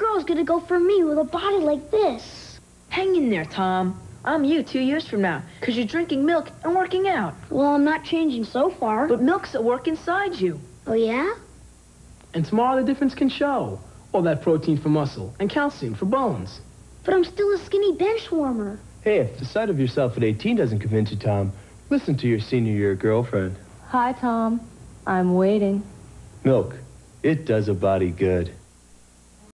girl's gonna go for me with a body like this? Hang in there, Tom. I'm you two years from now, because you're drinking milk and working out. Well, I'm not changing so far. But milk's at work inside you. Oh, yeah? And tomorrow the difference can show. All that protein for muscle and calcium for bones. But I'm still a skinny bench warmer. Hey, if the sight of yourself at 18 doesn't convince you, Tom, listen to your senior year girlfriend. Hi, Tom. I'm waiting. Milk. It does a body good.